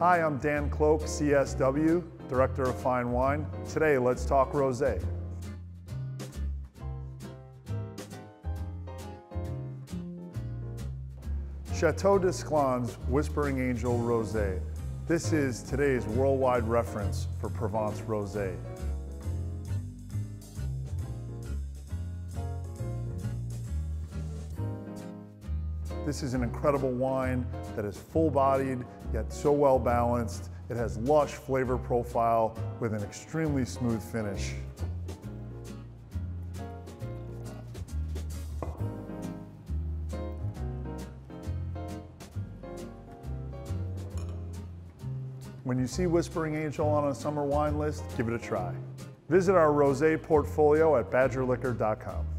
Hi, I'm Dan Kloak, CSW, Director of Fine Wine. Today, let's talk rosé. Chateau d'Esclans Whispering Angel Rosé. This is today's worldwide reference for Provence Rosé. This is an incredible wine that is full-bodied, yet so well balanced. It has lush flavor profile with an extremely smooth finish. When you see Whispering Angel on a summer wine list, give it a try. Visit our rosé portfolio at badgerliquor.com.